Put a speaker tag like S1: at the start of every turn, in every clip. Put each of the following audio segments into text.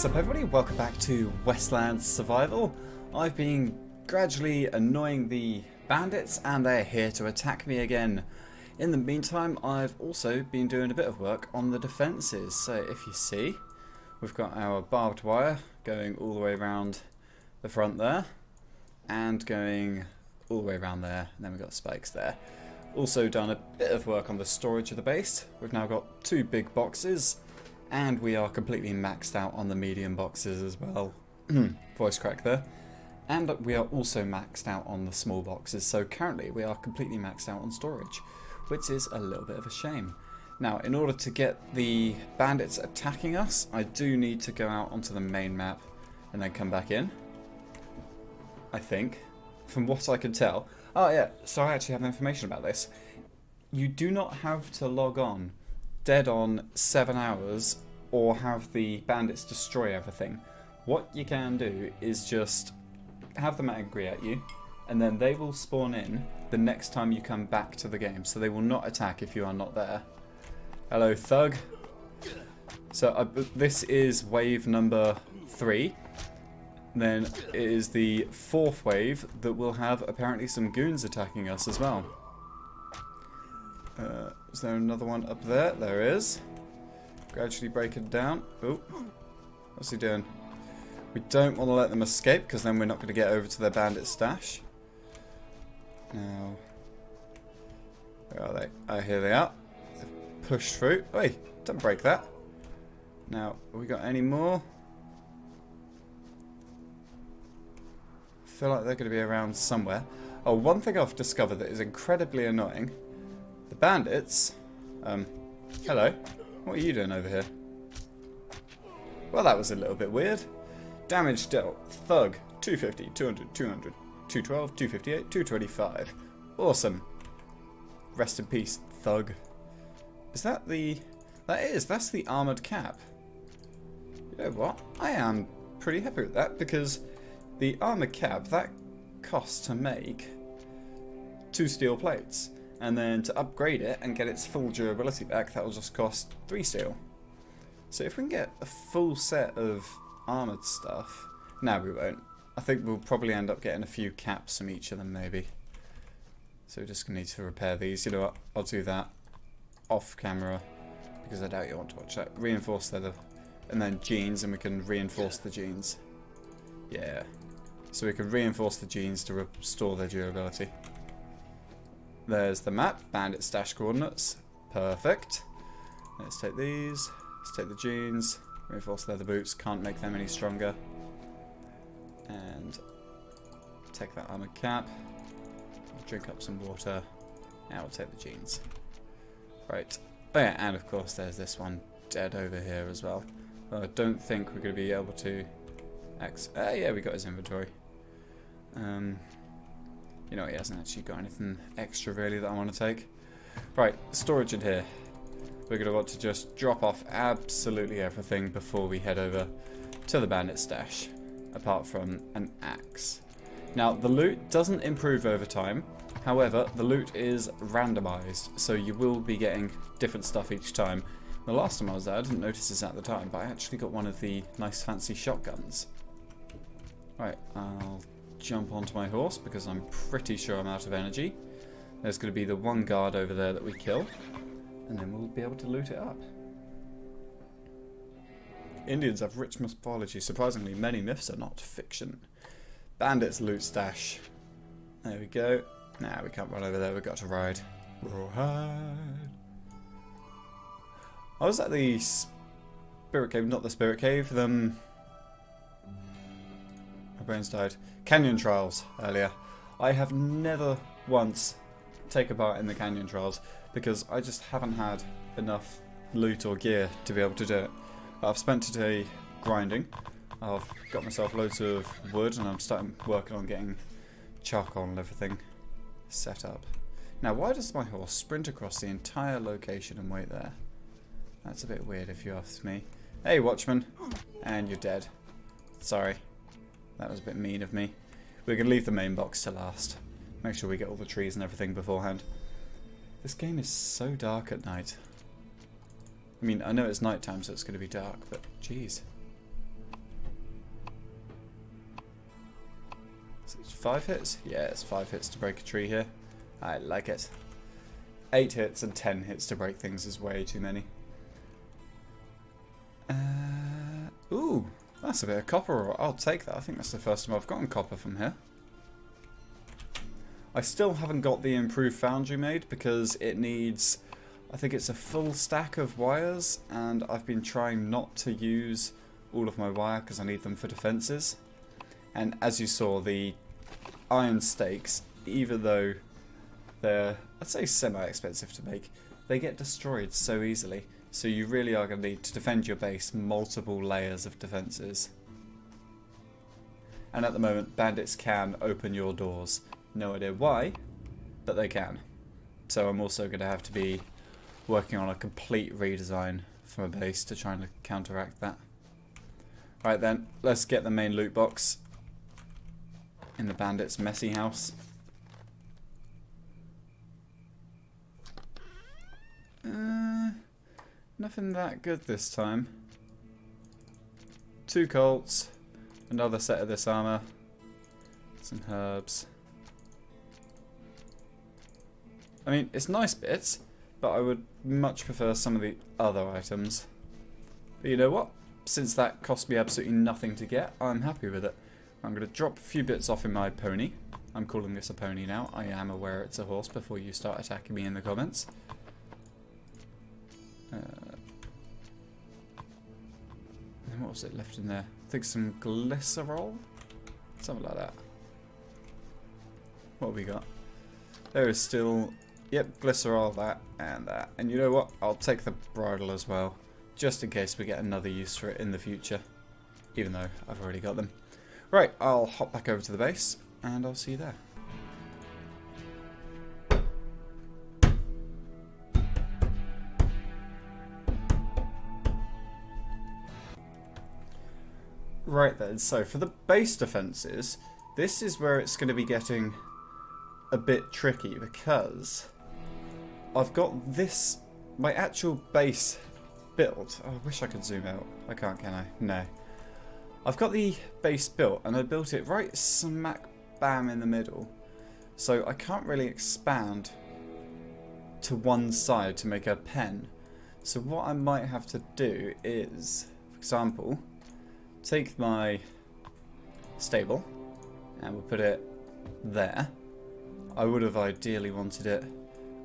S1: What's up everybody, welcome back to Westland Survival. I've been gradually annoying the bandits and they're here to attack me again. In the meantime, I've also been doing a bit of work on the defences. So if you see, we've got our barbed wire going all the way around the front there and going all the way around there and then we've got spikes there. Also done a bit of work on the storage of the base. We've now got two big boxes and we are completely maxed out on the medium boxes as well. Voice crack there. And we are also maxed out on the small boxes, so currently we are completely maxed out on storage, which is a little bit of a shame. Now, in order to get the bandits attacking us, I do need to go out onto the main map and then come back in. I think. From what I can tell. Oh yeah, so I actually have information about this. You do not have to log on dead on seven hours or have the bandits destroy everything. What you can do is just have them angry at you, and then they will spawn in the next time you come back to the game. So they will not attack if you are not there. Hello, Thug. So uh, this is wave number three. Then it is the fourth wave that will have apparently some goons attacking us as well. Uh, is there another one up there? There is. Gradually break it down. Oh, what's he doing? We don't want to let them escape because then we're not going to get over to their bandit stash. Now, where are they? Oh, here they are. Pushed through. Hey, don't break that. Now, we got any more? I feel like they're going to be around somewhere. Oh, one thing I've discovered that is incredibly annoying. Bandits... Um, hello. What are you doing over here? Well, that was a little bit weird. Damage dealt. Thug. 250, 200, 200, 212, 258, 225. Awesome. Rest in peace, Thug. Is that the... That is. That's the armoured cap. You know what? I am pretty happy with that because the armoured cap, that costs to make two steel plates. And then to upgrade it and get its full durability back, that will just cost 3 steel. So if we can get a full set of armoured stuff... No, we won't. I think we'll probably end up getting a few caps from each of them, maybe. So we're just going to need to repair these. You know what? I'll do that off camera, because I doubt you want to watch that. Reinforce leather, and then jeans, and we can reinforce the jeans. Yeah. So we can reinforce the jeans to restore their durability. There's the map, bandit stash coordinates. Perfect. Let's take these. Let's take the jeans. Reinforced leather boots. Can't make them any stronger. And take that armor cap. Drink up some water. Now we'll take the jeans. Right. Oh yeah, and of course there's this one dead over here as well. well I don't think we're going to be able to... X. Uh, yeah, we got his inventory. Um, you know, he hasn't actually got anything extra really that I want to take. Right, storage in here. We're going to want to just drop off absolutely everything before we head over to the bandit stash, apart from an axe. Now, the loot doesn't improve over time. However, the loot is randomized, so you will be getting different stuff each time. The last time I was there, I didn't notice this at the time, but I actually got one of the nice fancy shotguns. Right, I'll jump onto my horse because I'm pretty sure I'm out of energy. There's going to be the one guard over there that we kill, and then we'll be able to loot it up. Indians have rich mythology. Surprisingly, many myths are not fiction. Bandits loot stash. There we go. Nah, we can't run over there. We've got to ride. Ride. I was at the Spirit Cave, not the Spirit Cave. The, um, my brain's died. Canyon Trials earlier. I have never once taken part in the Canyon Trials because I just haven't had enough loot or gear to be able to do it. I've spent today grinding. I've got myself loads of wood and I'm starting working on getting charcoal and everything set up. Now why does my horse sprint across the entire location and wait there? That's a bit weird if you ask me. Hey watchman! And you're dead. Sorry. That was a bit mean of me. We're going to leave the main box to last. Make sure we get all the trees and everything beforehand. This game is so dark at night. I mean, I know it's night time, so it's going to be dark, but jeez. It's five hits? Yeah, it's five hits to break a tree here. I like it. Eight hits and ten hits to break things is way too many. Uh, that's a bit of copper. I'll take that. I think that's the first time I've gotten copper from here. I still haven't got the improved foundry made because it needs, I think it's a full stack of wires and I've been trying not to use all of my wire because I need them for defences. And as you saw, the iron stakes, even though they're, I'd say semi-expensive to make, they get destroyed so easily. So you really are going to need to defend your base multiple layers of defences. And at the moment, bandits can open your doors. No idea why, but they can. So I'm also going to have to be working on a complete redesign for my base to try and counteract that. Right then, let's get the main loot box in the bandit's messy house. Uh, nothing that good this time. Two colts, another set of this armor, some herbs. I mean, it's nice bits, but I would much prefer some of the other items. But you know what? Since that cost me absolutely nothing to get, I'm happy with it. I'm going to drop a few bits off in my pony. I'm calling this a pony now. I am aware it's a horse before you start attacking me in the comments. Uh, what was it left in there? I think some glycerol? Something like that. What have we got? There is still Yep, glycerol, that, and that. And you know what? I'll take the bridle as well, just in case we get another use for it in the future. Even though I've already got them. Right, I'll hop back over to the base, and I'll see you there. Right then, so for the base defences, this is where it's going to be getting a bit tricky because I've got this, my actual base built. Oh, I wish I could zoom out. I can't, can I? No. I've got the base built and I built it right smack bam in the middle. So I can't really expand to one side to make a pen. So what I might have to do is, for example, take my stable and we'll put it there. I would have ideally wanted it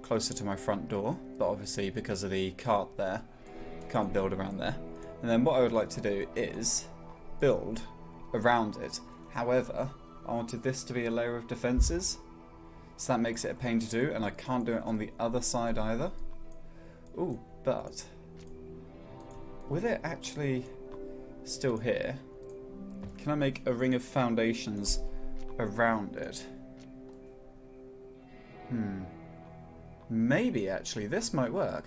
S1: closer to my front door, but obviously because of the cart there, can't build around there. And then what I would like to do is build around it. However, I wanted this to be a layer of defences, so that makes it a pain to do, and I can't do it on the other side either. Ooh, but with it actually still here, can I make a ring of foundations around it? Hmm. Maybe, actually, this might work.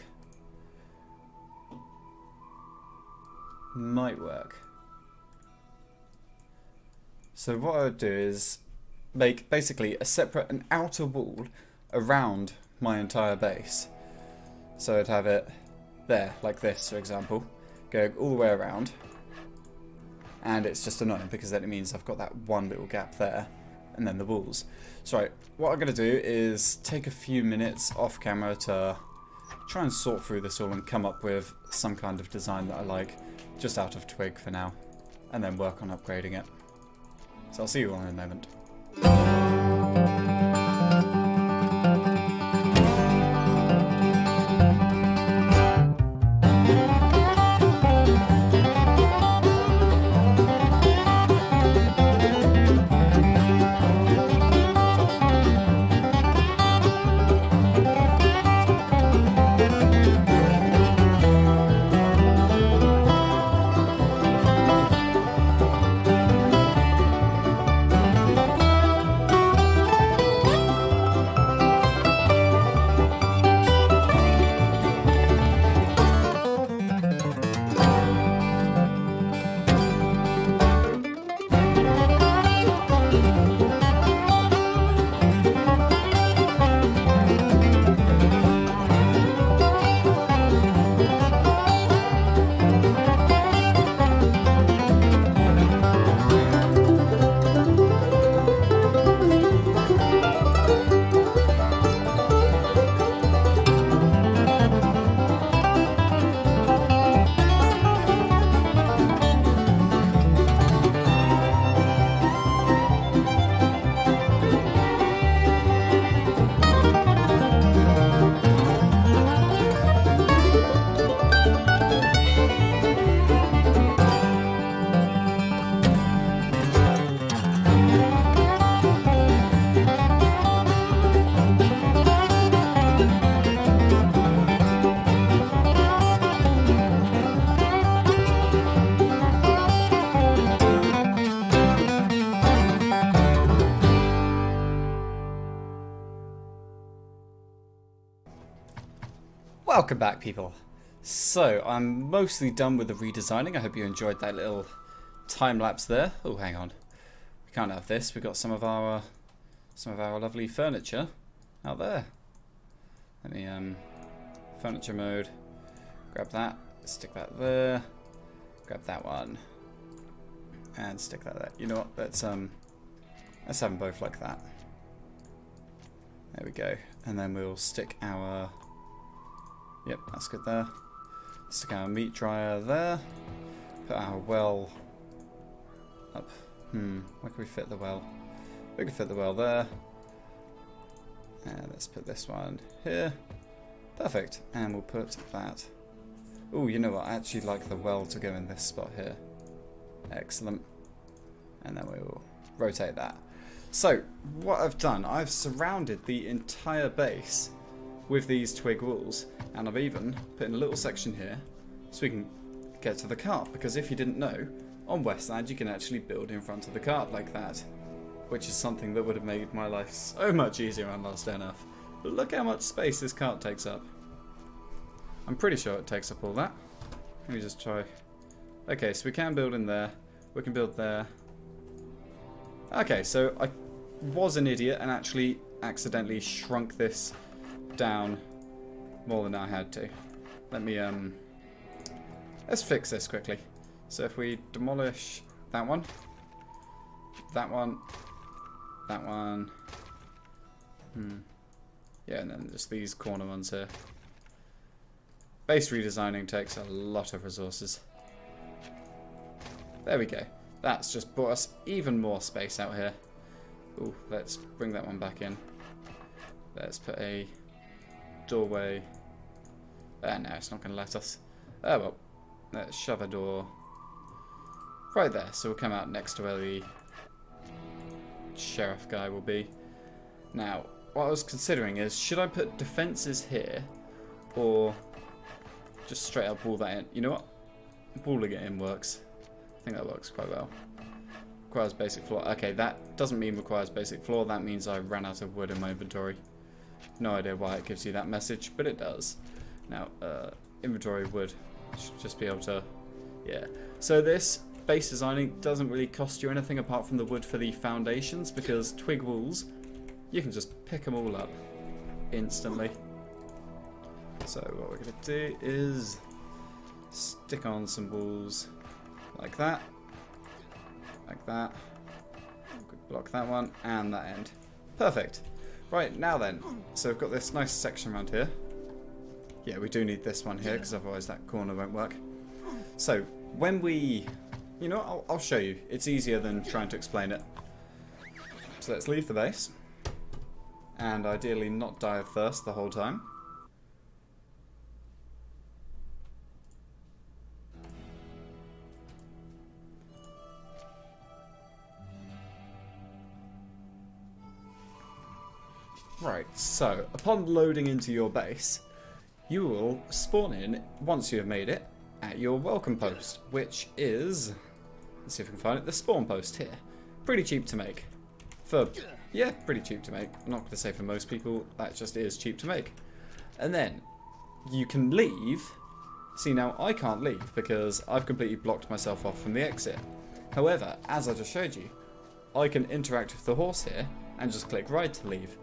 S1: Might work. So what I would do is make basically a separate, an outer wall around my entire base. So I'd have it there, like this, for example, going all the way around. And it's just annoying because then it means I've got that one little gap there and then the walls. So right, what I'm going to do is take a few minutes off camera to try and sort through this all and come up with some kind of design that I like, just out of twig for now, and then work on upgrading it. So I'll see you all in a moment. Welcome back, people. So, I'm mostly done with the redesigning. I hope you enjoyed that little time lapse there. Oh, hang on. We can't have this. We've got some of our some of our lovely furniture out there. Let me um furniture mode. Grab that. Stick that there. Grab that one. And stick that there. You know what? Let's um let's have them both like that. There we go. And then we'll stick our Yep, that's good there. Stick our meat dryer there. Put our well up. Hmm, where can we fit the well? We can fit the well there. And let's put this one here. Perfect. And we'll put that. Oh, you know what? I actually like the well to go in this spot here. Excellent. And then we will rotate that. So, what I've done, I've surrounded the entire base with these twig walls. And I've even put in a little section here so we can get to the cart. Because if you didn't know, on Westland you can actually build in front of the cart like that. Which is something that would have made my life so much easier on Lost NF. But look how much space this cart takes up. I'm pretty sure it takes up all that. Let me just try. Okay, so we can build in there. We can build there. Okay, so I was an idiot and actually accidentally shrunk this down more than I had to. Let me, um... Let's fix this quickly. So if we demolish that one, that one, that one, hmm. Yeah, and then just these corner ones here. Base redesigning takes a lot of resources. There we go. That's just brought us even more space out here. Ooh, let's bring that one back in. Let's put a doorway. Uh, no, it's not going to let us. Oh well. Let's shove a door right there. So we'll come out next to where the sheriff guy will be. Now, what I was considering is, should I put defences here? Or just straight up wall that in? You know what? Walling it in works. I think that works quite well. Requires basic floor. Okay, that doesn't mean requires basic floor. That means I ran out of wood in my inventory. No idea why it gives you that message, but it does. Now, uh, inventory would just be able to... Yeah. So this base designing doesn't really cost you anything apart from the wood for the foundations because twig walls, you can just pick them all up instantly. So what we're going to do is stick on some walls like that, like that. Block that one and that end. Perfect. Right, now then. So we've got this nice section around here. Yeah, we do need this one here because otherwise that corner won't work. So, when we... You know, I'll, I'll show you. It's easier than trying to explain it. So let's leave the base. And ideally not die of thirst the whole time. Right, so upon loading into your base, you will spawn in, once you have made it, at your welcome post, which is, let's see if we can find it, the spawn post here. Pretty cheap to make. For, yeah, pretty cheap to make. I'm not going to say for most people, that just is cheap to make. And then, you can leave. See, now I can't leave because I've completely blocked myself off from the exit. However, as I just showed you, I can interact with the horse here and just click right to leave.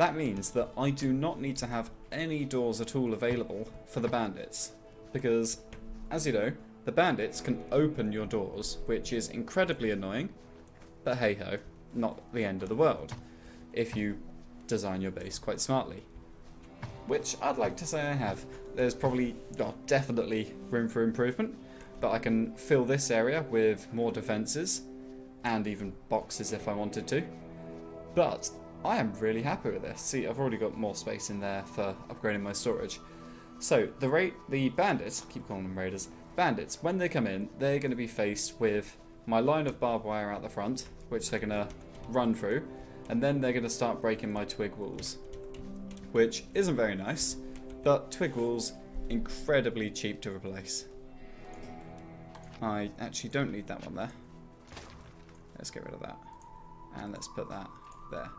S1: That means that I do not need to have any doors at all available for the bandits. Because, as you know, the bandits can open your doors, which is incredibly annoying, but hey ho, not the end of the world, if you design your base quite smartly. Which I'd like to say I have. There's probably, oh, definitely room for improvement, but I can fill this area with more defences, and even boxes if I wanted to. But I am really happy with this. See, I've already got more space in there for upgrading my storage. So, the rate, the bandits, I keep calling them raiders, bandits, when they come in, they're going to be faced with my line of barbed wire out the front, which they're going to run through, and then they're going to start breaking my twig walls, which isn't very nice, but twig walls, incredibly cheap to replace. I actually don't need that one there. Let's get rid of that. And let's put that there.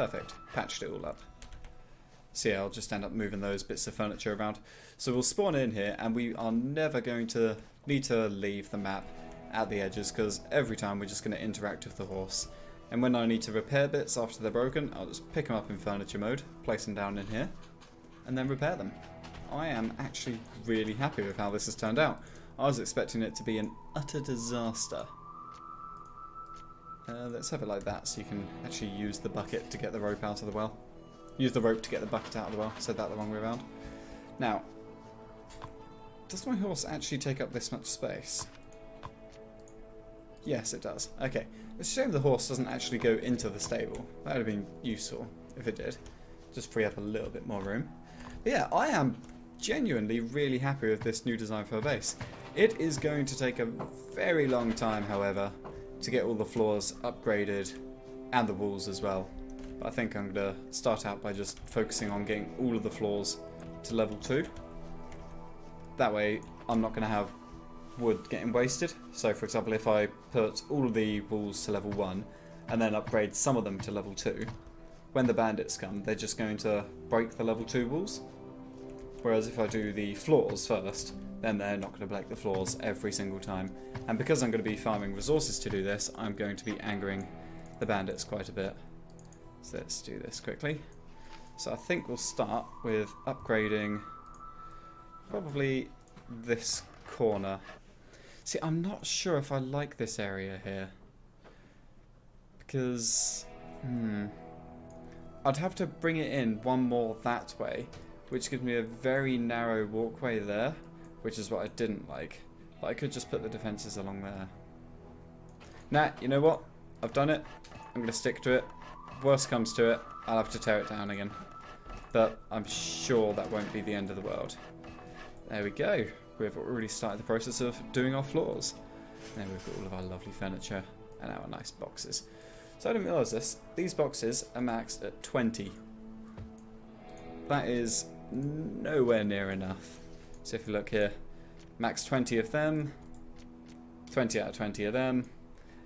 S1: Perfect. Patched it all up. So yeah, I'll just end up moving those bits of furniture around. So we'll spawn in here and we are never going to need to leave the map at the edges because every time we're just going to interact with the horse. And when I need to repair bits after they're broken, I'll just pick them up in furniture mode, place them down in here, and then repair them. I am actually really happy with how this has turned out. I was expecting it to be an utter disaster. Uh, let's have it like that so you can actually use the bucket to get the rope out of the well. Use the rope to get the bucket out of the well. Said that the wrong way around. Now, does my horse actually take up this much space? Yes, it does. Okay. It's a shame the horse doesn't actually go into the stable. That would have been useful if it did. Just free up a little bit more room. But yeah, I am genuinely really happy with this new design for a base. It is going to take a very long time, however, to get all the floors upgraded and the walls as well. But I think I'm going to start out by just focusing on getting all of the floors to level 2. That way I'm not going to have wood getting wasted. So for example if I put all of the walls to level 1 and then upgrade some of them to level 2, when the bandits come they're just going to break the level 2 walls. Whereas if I do the floors first, then they're not going to break the floors every single time. And because I'm going to be farming resources to do this, I'm going to be angering the bandits quite a bit. So let's do this quickly. So I think we'll start with upgrading probably this corner. See, I'm not sure if I like this area here. Because, hmm, I'd have to bring it in one more that way, which gives me a very narrow walkway there, which is what I didn't like. But I could just put the defences along there. Nah, you know what? I've done it. I'm going to stick to it. Worst comes to it, I'll have to tear it down again. But I'm sure that won't be the end of the world. There we go. We've already started the process of doing our floors. And we've got all of our lovely furniture and our nice boxes. So I didn't realise this. These boxes are maxed at 20. That is nowhere near enough. So if you look here, max 20 of them, 20 out of 20 of them,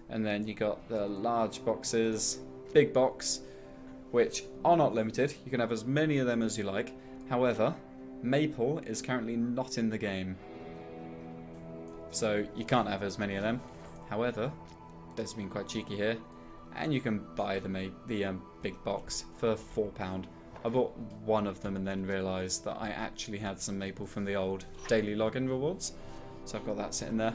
S1: and then you got the large boxes, big box, which are not limited. You can have as many of them as you like. However, Maple is currently not in the game. So you can't have as many of them. However, that's been quite cheeky here, and you can buy the the um, big box for four pound. I bought one of them and then realised that I actually had some maple from the old daily login rewards, so I've got that sitting there.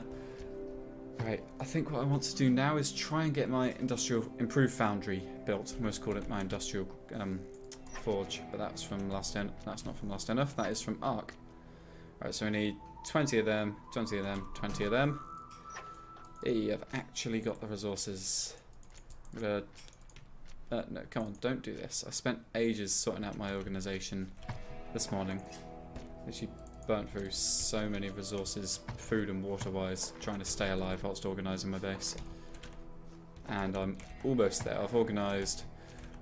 S1: Right, I think what I want to do now is try and get my industrial improved foundry built. Most call it my industrial um, forge, but that's from last en that's not from last enough. That is from Ark. Right, so we need 20 of them, 20 of them, 20 of them. Hey, I've actually got the resources. Uh, uh, no, come on, don't do this. I spent ages sorting out my organisation this morning. Literally burnt through so many resources, food and water-wise, trying to stay alive whilst organising my base. And I'm almost there. I've organised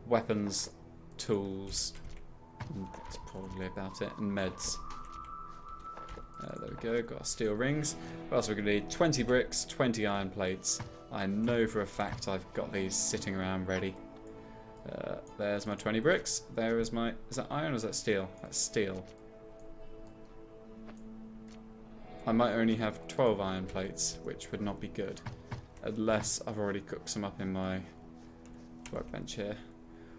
S1: weapons, tools, that's probably about it, and meds. Uh, there we go, got our steel rings. What else are we going to need? 20 bricks, 20 iron plates. I know for a fact I've got these sitting around ready. Uh, there's my 20 bricks. There is my... Is that iron or is that steel? That's steel. I might only have 12 iron plates, which would not be good. Unless I've already cooked some up in my workbench here.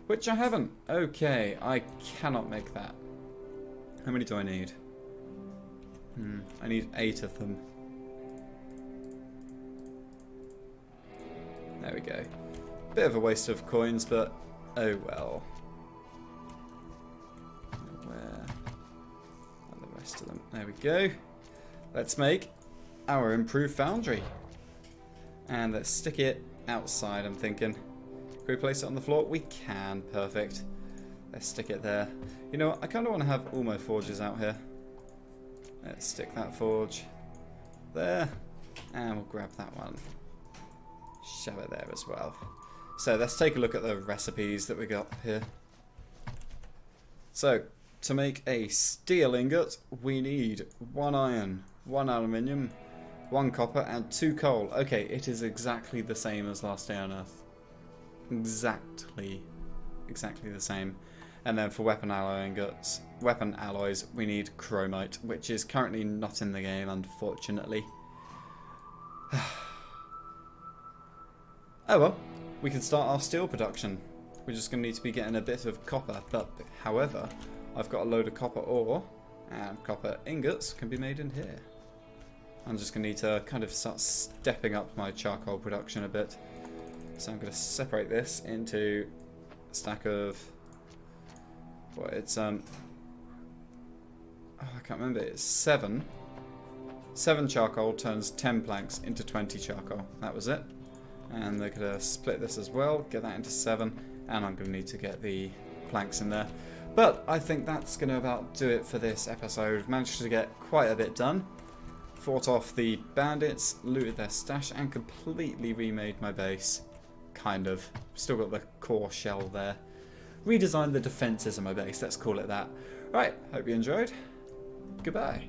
S1: Which I haven't. Okay, I cannot make that. How many do I need? Hmm, I need eight of them. There we go. Bit of a waste of coins, but oh well. Where are the rest of them? There we go. Let's make our improved foundry. And let's stick it outside, I'm thinking. Can we place it on the floor? We can, perfect. Let's stick it there. You know I kind of want to have all my forges out here. Let's stick that forge there. And we'll grab that one. Shove it there as well. So let's take a look at the recipes that we got here. So, to make a steel ingot, we need one iron, one aluminium, one copper, and two coal. Okay, it is exactly the same as last day on Earth. Exactly. Exactly the same. And then for weapon alloy ingots, weapon alloys, we need chromite, which is currently not in the game, unfortunately. oh well, we can start our steel production. We're just going to need to be getting a bit of copper, but however, I've got a load of copper ore, and copper ingots can be made in here. I'm just going to need to kind of start stepping up my charcoal production a bit. So I'm going to separate this into a stack of... What, it's, um... Oh, I can't remember, it's seven. Seven charcoal turns 10 planks into 20 charcoal. That was it. And they're going to split this as well, get that into seven, and I'm going to need to get the planks in there. But I think that's going to about do it for this episode. Managed to get quite a bit done. Fought off the bandits, looted their stash, and completely remade my base. Kind of. Still got the core shell there. Redesigned the defences of my base, let's call it that. Right, hope you enjoyed. Goodbye.